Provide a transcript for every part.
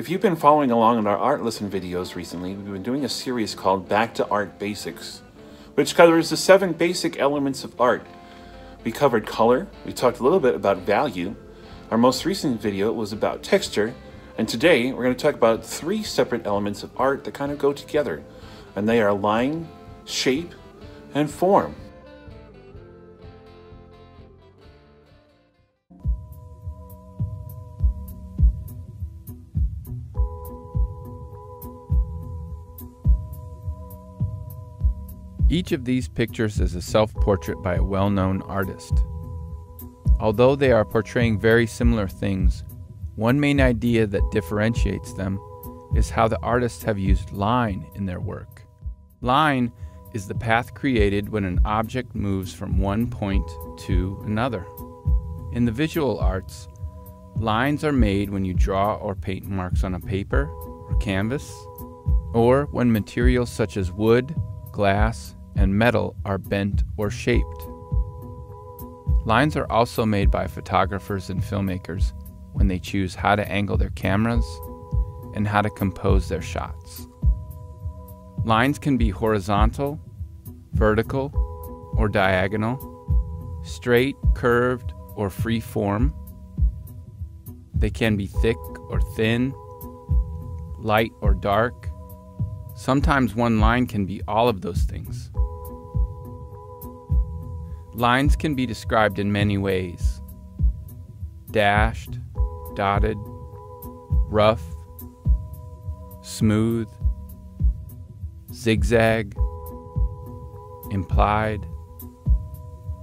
If you've been following along in our art lesson videos recently, we've been doing a series called Back to Art Basics, which covers the seven basic elements of art. We covered color, we talked a little bit about value, our most recent video was about texture, and today we're going to talk about three separate elements of art that kind of go together, and they are line, shape, and form. Each of these pictures is a self portrait by a well known artist. Although they are portraying very similar things, one main idea that differentiates them is how the artists have used line in their work. Line is the path created when an object moves from one point to another. In the visual arts, lines are made when you draw or paint marks on a paper or canvas, or when materials such as wood, glass, and metal are bent or shaped. Lines are also made by photographers and filmmakers when they choose how to angle their cameras and how to compose their shots. Lines can be horizontal, vertical, or diagonal, straight, curved, or free form. They can be thick or thin, light or dark. Sometimes one line can be all of those things. Lines can be described in many ways dashed, dotted, rough, smooth, zigzag, implied.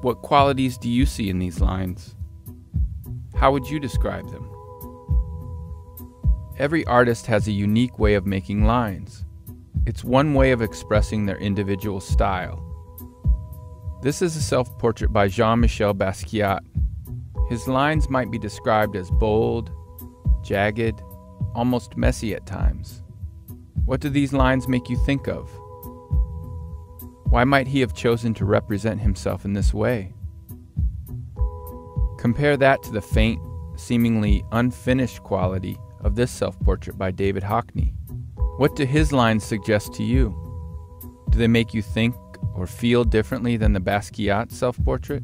What qualities do you see in these lines? How would you describe them? Every artist has a unique way of making lines. It's one way of expressing their individual style. This is a self portrait by Jean Michel Basquiat. His lines might be described as bold, jagged, almost messy at times. What do these lines make you think of? Why might he have chosen to represent himself in this way? Compare that to the faint, seemingly unfinished quality of this self portrait by David Hockney. What do his lines suggest to you? Do they make you think or feel differently than the Basquiat self portrait?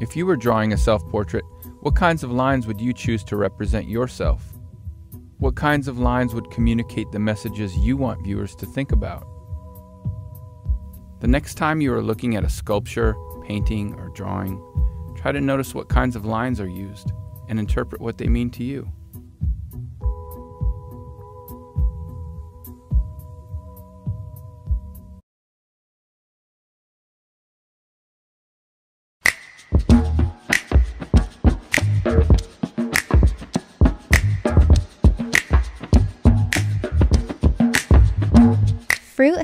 If you were drawing a self portrait, what kinds of lines would you choose to represent yourself? What kinds of lines would communicate the messages you want viewers to think about? The next time you are looking at a sculpture, painting, or drawing, try to notice what kinds of lines are used and interpret what they mean to you.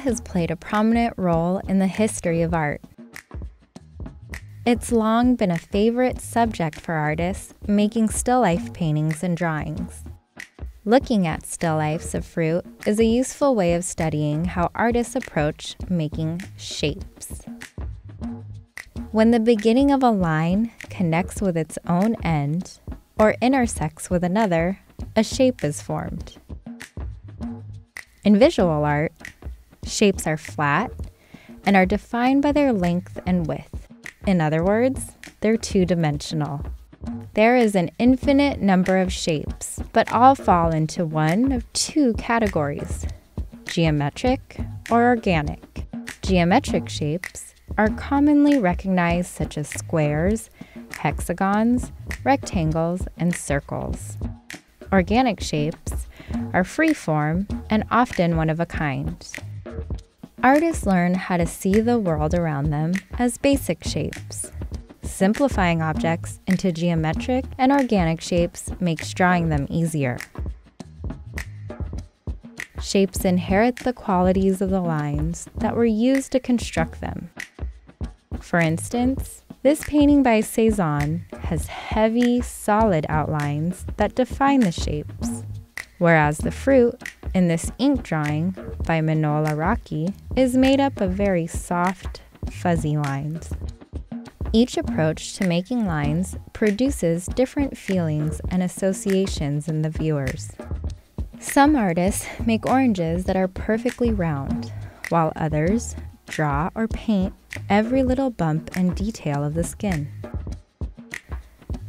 Has played a prominent role in the history of art. It's long been a favorite subject for artists, making still life paintings and drawings. Looking at still lifes of fruit is a useful way of studying how artists approach making shapes. When the beginning of a line connects with its own end or intersects with another, a shape is formed. In visual art, Shapes are flat and are defined by their length and width. In other words, they're two dimensional. There is an infinite number of shapes, but all fall into one of two categories geometric or organic. Geometric shapes are commonly recognized such as squares, hexagons, rectangles, and circles. Organic shapes are freeform and often one of a kind. Artists learn how to see the world around them as basic shapes. Simplifying objects into geometric and organic shapes makes drawing them easier. Shapes inherit the qualities of the lines that were used to construct them. For instance, this painting by Cezanne has heavy, solid outlines that define the shapes, whereas the fruit in this ink drawing by Manoel Araki is made up of very soft, fuzzy lines. Each approach to making lines produces different feelings and associations in the viewers. Some artists make oranges that are perfectly round, while others draw or paint every little bump and detail of the skin.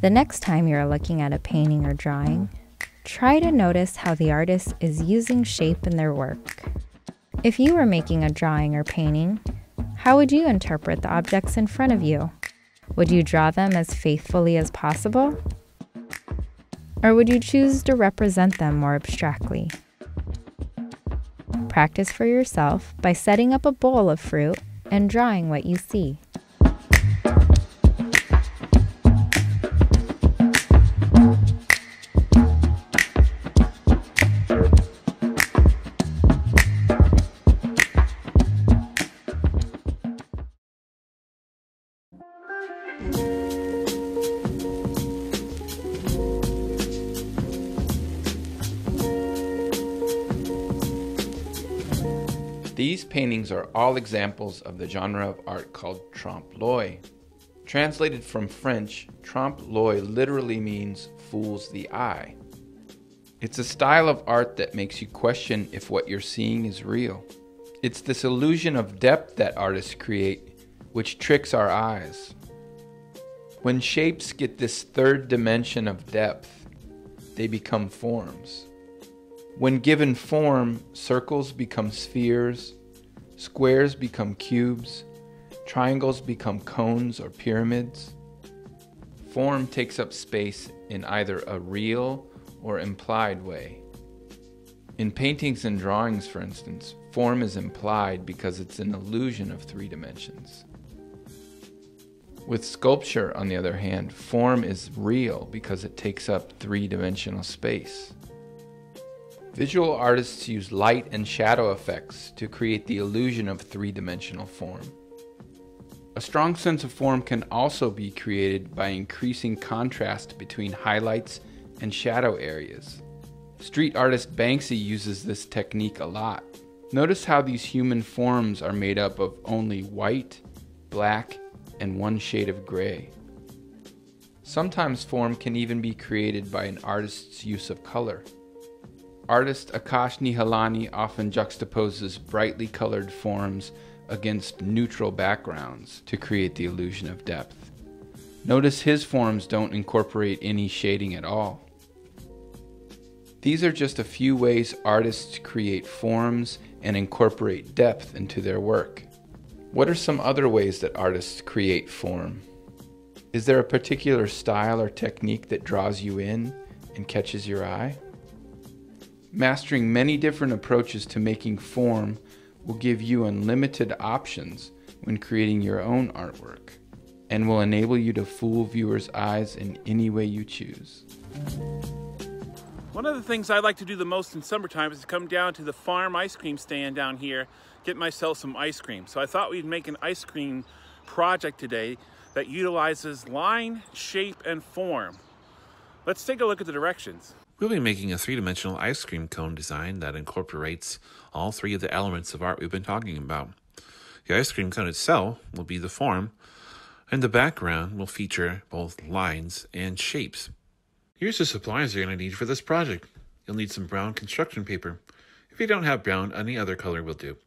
The next time you're looking at a painting or drawing, try to notice how the artist is using shape in their work. If you were making a drawing or painting, how would you interpret the objects in front of you? Would you draw them as faithfully as possible? Or would you choose to represent them more abstractly? Practice for yourself by setting up a bowl of fruit and drawing what you see. Paintings are all examples of the genre of art called trompe l'oeil. Translated from French, trompe l'oeil literally means fools the eye. It's a style of art that makes you question if what you're seeing is real. It's this illusion of depth that artists create, which tricks our eyes. When shapes get this third dimension of depth, they become forms. When given form, circles become spheres, squares become cubes, triangles become cones or pyramids. Form takes up space in either a real or implied way. In paintings and drawings, for instance, form is implied because it's an illusion of three dimensions. With sculpture, on the other hand, form is real because it takes up three dimensional space. Visual artists use light and shadow effects to create the illusion of three-dimensional form. A strong sense of form can also be created by increasing contrast between highlights and shadow areas. Street artist Banksy uses this technique a lot. Notice how these human forms are made up of only white, black, and one shade of gray. Sometimes form can even be created by an artist's use of color. Artist Akash Nihalani often juxtaposes brightly colored forms against neutral backgrounds to create the illusion of depth. Notice his forms don't incorporate any shading at all. These are just a few ways artists create forms and incorporate depth into their work. What are some other ways that artists create form? Is there a particular style or technique that draws you in and catches your eye? Mastering many different approaches to making form will give you unlimited options when creating your own artwork and will enable you to fool viewers' eyes in any way you choose. One of the things I like to do the most in summertime is to come down to the farm ice cream stand down here, get myself some ice cream. So I thought we'd make an ice cream project today that utilizes line, shape, and form. Let's take a look at the directions. We'll be making a three-dimensional ice cream cone design that incorporates all three of the elements of art we've been talking about. The ice cream cone itself will be the form, and the background will feature both lines and shapes. Here's the supplies you're going to need for this project. You'll need some brown construction paper. If you don't have brown, any other color will do.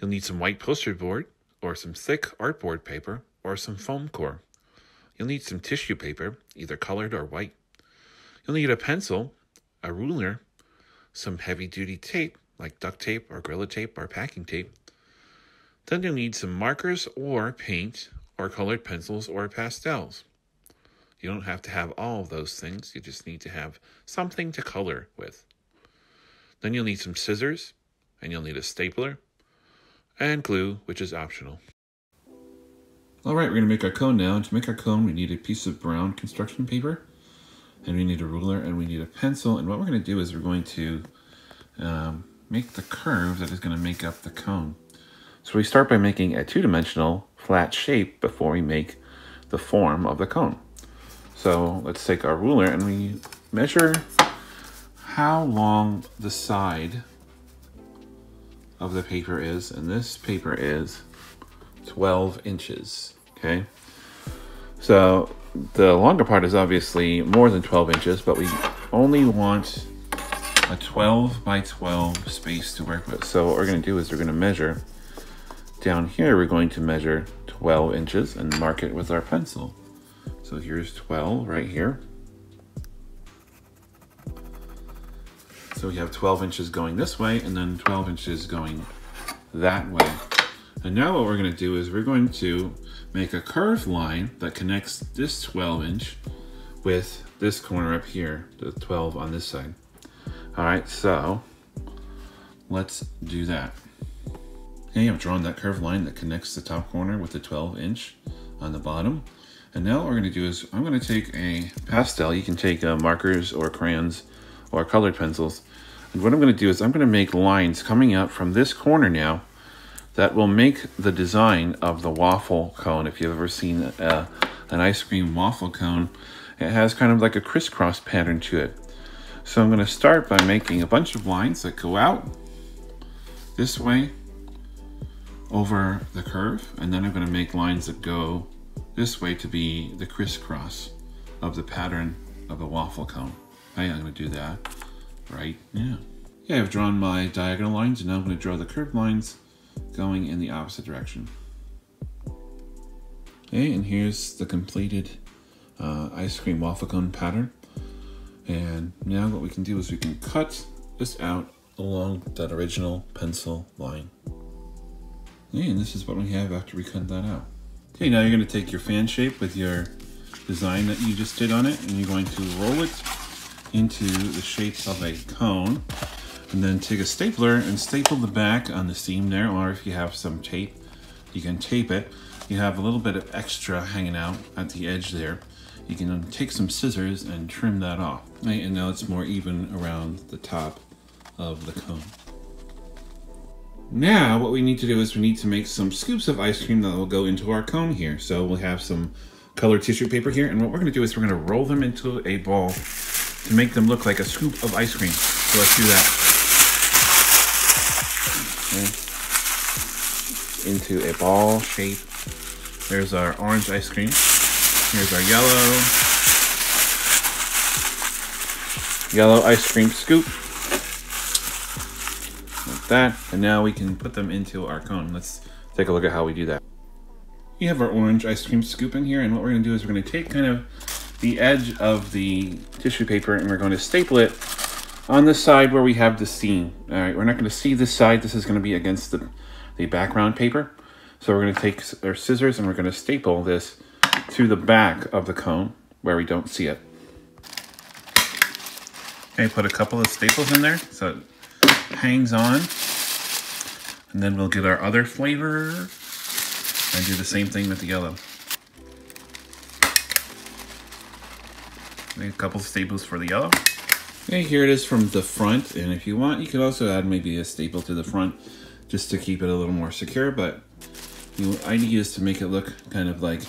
You'll need some white poster board, or some thick artboard paper, or some foam core. You'll need some tissue paper, either colored or white. You'll need a pencil, a ruler, some heavy duty tape like duct tape or Gorilla tape or packing tape. Then you'll need some markers or paint or colored pencils or pastels. You don't have to have all of those things, you just need to have something to color with. Then you'll need some scissors, and you'll need a stapler, and glue, which is optional. All right, we're to make our cone now. To make our cone, we need a piece of brown construction paper and we need a ruler and we need a pencil. And what we're going to do is we're going to um, make the curve that is going to make up the cone. So we start by making a two-dimensional flat shape before we make the form of the cone. So let's take our ruler and we measure how long the side of the paper is. And this paper is 12 inches, okay? So the longer part is obviously more than 12 inches, but we only want a 12 by 12 space to work with. So what we're gonna do is we're gonna measure down here, we're going to measure 12 inches and mark it with our pencil. So here's 12 right here. So we have 12 inches going this way and then 12 inches going that way. And now what we're gonna do is we're going to make a curved line that connects this 12 inch with this corner up here, the 12 on this side. All right, so let's do that. Okay, I've drawn that curved line that connects the top corner with the 12 inch on the bottom. And now what we're gonna do is I'm gonna take a pastel. You can take uh, markers or crayons or colored pencils. And what I'm gonna do is I'm gonna make lines coming out from this corner now that will make the design of the waffle cone. If you've ever seen uh, an ice cream waffle cone, it has kind of like a crisscross pattern to it. So I'm gonna start by making a bunch of lines that go out this way over the curve and then I'm going to make lines that go this way to be the crisscross of the pattern of the waffle cone. I'm to do that right now. Okay, I've drawn my diagonal lines and now I'm to draw the curved lines going in the opposite direction. Okay, and here's the completed uh, ice cream waffle cone pattern. And now what we can do is we can cut this out along that original pencil line. Okay, and this is what we have after we cut that out. Okay, now you're going to take your fan shape with your design that you just did on it, and you're going to roll it into the shape of a cone. And then take a stapler and staple the back on the seam there, or if you have some tape, you can tape it. You have a little bit of extra hanging out at the edge there. You can take some scissors and trim that off. Right, and now it's more even around the top of the cone. Now, what we need to do is we need to make some scoops of ice cream that will go into our cone here. So we'll have some colored tissue paper here, and what we're gonna do is we're gonna roll them into a ball to make them look like a scoop of ice cream. So let's do that. Into a ball shape. There's our orange ice cream. Here's our yellow. Yellow ice cream scoop Like that. And now we can put them into our cone. Let's take a look at how we do that. We have our orange ice cream scoop in here. And what we're gonna do is we're gonna take kind of the edge of the tissue paper and we're going to staple it on the side where we have the seam. All right, we're not gonna see this side. This is gonna be against the, the background paper. So we're gonna take our scissors and we're gonna staple this to the back of the cone where we don't see it. Okay, put a couple of staples in there so it hangs on. And then we'll get our other flavor and do the same thing with the yellow. Make a couple of staples for the yellow. Okay, here it is from the front. And if you want, you could also add maybe a staple to the front just to keep it a little more secure. But the idea is to make it look kind of like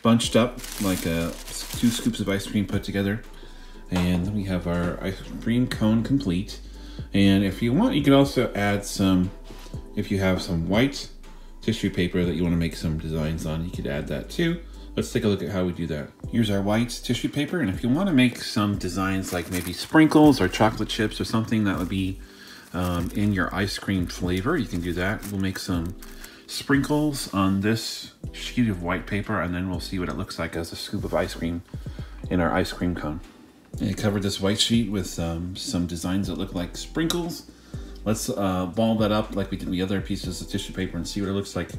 bunched up, like two scoops of ice cream put together. And then we have our ice cream cone complete. And if you want, you can also add some if you have some white tissue paper that you want to make some designs on, you could add that too. Let's take a look at how we do that. Here's our white tissue paper, and if you want to make some designs like maybe sprinkles or chocolate chips or something that would be um, in your ice cream flavor, you can do that. We'll make some sprinkles on this sheet of white paper, and then we'll see what it looks like as a scoop of ice cream in our ice cream cone. I covered this white sheet with um, some designs that look like sprinkles Let's uh, ball that up like we did the other pieces of tissue paper and see what it looks like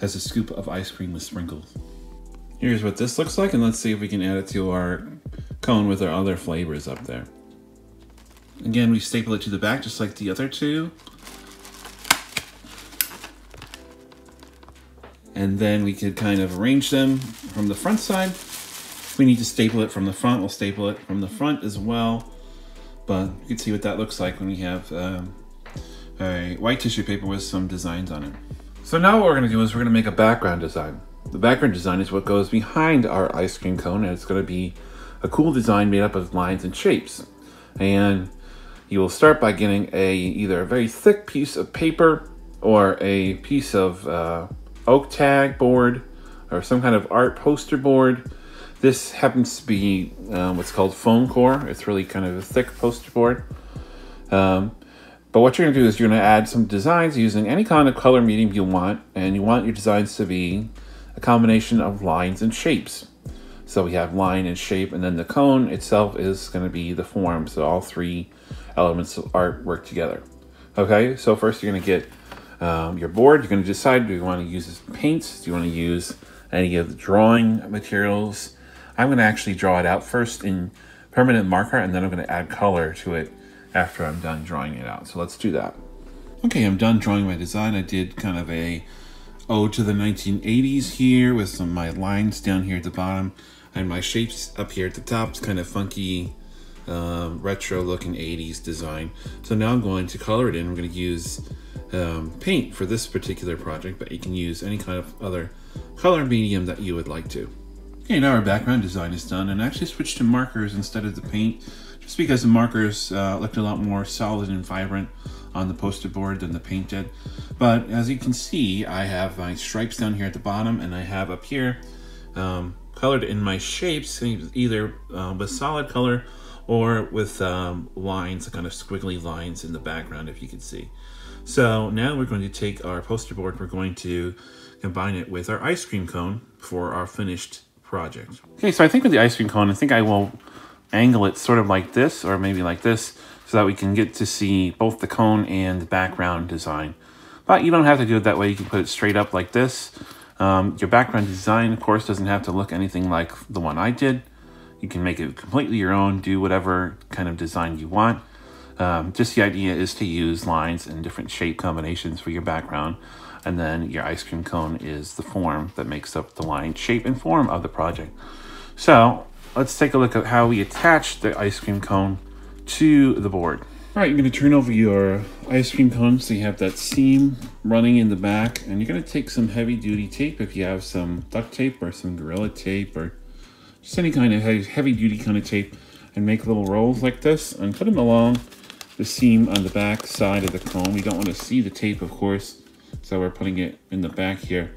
as a scoop of ice cream with sprinkles. Here's what this looks like and let's see if we can add it to our cone with our other flavors up there. Again, we staple it to the back just like the other two. And then we could kind of arrange them from the front side. If we need to staple it from the front, we'll staple it from the front as well. But you can see what that looks like when we have um, a white tissue paper with some designs on it. So now what we're gonna do is we're gonna make a background design. The background design is what goes behind our ice cream cone and it's gonna be a cool design made up of lines and shapes. And you will start by getting a either a very thick piece of paper or a piece of uh, oak tag board or some kind of art poster board This happens to be um, what's called foam core. It's really kind of a thick poster board. Um, but what you're going to do is you're going to add some designs using any kind of color medium you want, and you want your designs to be a combination of lines and shapes. So we have line and shape, and then the cone itself is going to be the form. So all three elements of art work together. Okay, so first you're going to get um, your board. You're going to decide do you want to use paints? Do you want to use any of the drawing materials? I'm going to actually draw it out first in permanent marker, and then I'm going to add color to it after I'm done drawing it out. So let's do that. Okay, I'm done drawing my design. I did kind of a ode to the 1980s here with some my lines down here at the bottom and my shapes up here at the top. It's kind of funky, um, retro looking 80s design. So now I'm going to color it in. I'm going to use um, paint for this particular project, but you can use any kind of other color medium that you would like to. Okay, now our background design is done and I actually switched to markers instead of the paint just because the markers uh, looked a lot more solid and vibrant on the poster board than the paint did. But as you can see, I have my stripes down here at the bottom and I have up here um, colored in my shapes, either uh, with solid color or with um, lines, kind of squiggly lines in the background, if you can see. So now we're going to take our poster board, we're going to combine it with our ice cream cone for our finished project. Okay, so I think with the ice cream cone, I think I will angle it sort of like this or maybe like this so that we can get to see both the cone and the background design. But you don't have to do it that way. You can put it straight up like this. Um, your background design, of course, doesn't have to look anything like the one I did. You can make it completely your own, do whatever kind of design you want. Um, just the idea is to use lines and different shape combinations for your background. And then your ice cream cone is the form that makes up the line, shape, and form of the project. So let's take a look at how we attach the ice cream cone to the board. All right, you're to turn over your ice cream cone so you have that seam running in the back. And you're going to take some heavy duty tape if you have some duct tape or some Gorilla Tape or just any kind of heavy duty kind of tape and make little rolls like this and put them along the seam on the back side of the cone. We don't want to see the tape, of course, so we're putting it in the back here.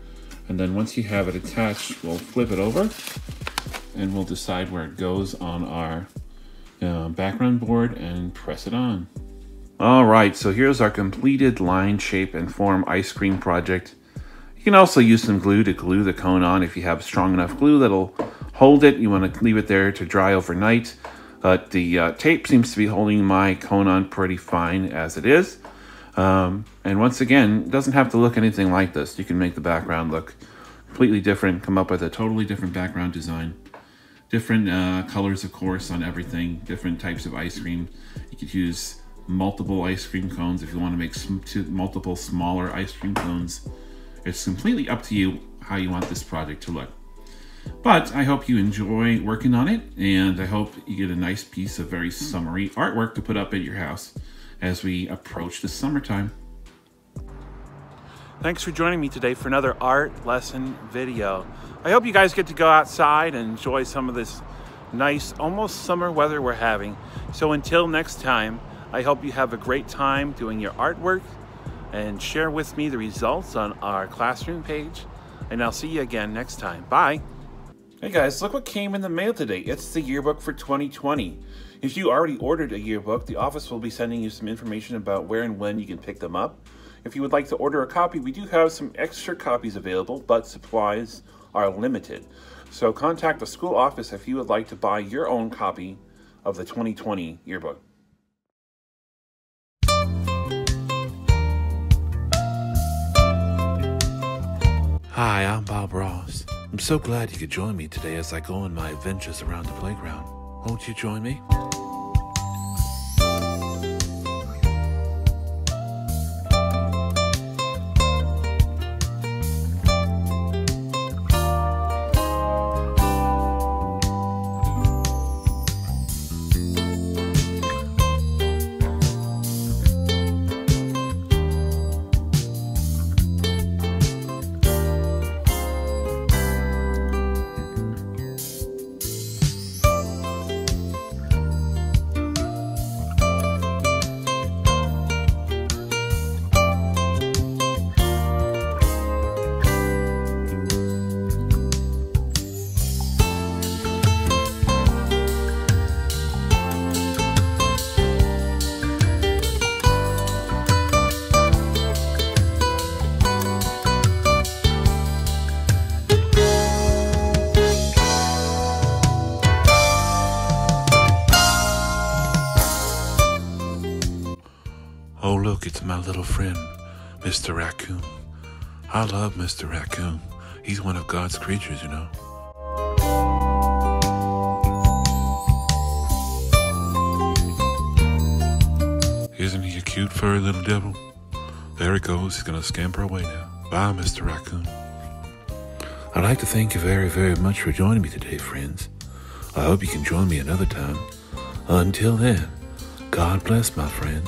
And then once you have it attached, we'll flip it over and we'll decide where it goes on our uh, background board and press it on. All right, so here's our completed line, shape, and form ice cream project. You can also use some glue to glue the cone on if you have strong enough glue that'll hold it. You want to leave it there to dry overnight. But the uh, tape seems to be holding my cone on pretty fine as it is. Um, and once again, it doesn't have to look anything like this. You can make the background look completely different, come up with a totally different background design different uh, colors, of course, on everything, different types of ice cream. You could use multiple ice cream cones if you want to make multiple smaller ice cream cones. It's completely up to you how you want this project to look. But I hope you enjoy working on it, and I hope you get a nice piece of very summery artwork to put up at your house as we approach the summertime. Thanks for joining me today for another art lesson video. I hope you guys get to go outside and enjoy some of this nice, almost summer weather we're having. So until next time, I hope you have a great time doing your artwork and share with me the results on our classroom page. And I'll see you again next time. Bye. Hey guys, look what came in the mail today. It's the yearbook for 2020. If you already ordered a yearbook, the office will be sending you some information about where and when you can pick them up. If you would like to order a copy, we do have some extra copies available, but supplies are limited. So contact the school office if you would like to buy your own copy of the 2020 yearbook. Hi, I'm Bob Ross. I'm so glad you could join me today as I go on my adventures around the playground. Won't you join me? Oh, look, it's my little friend, Mr. Raccoon. I love Mr. Raccoon. He's one of God's creatures, you know. Isn't he a cute furry little devil? There he goes. He's gonna scamper away now. Bye, Mr. Raccoon. I'd like to thank you very, very much for joining me today, friends. I hope you can join me another time. Until then, God bless, my friends.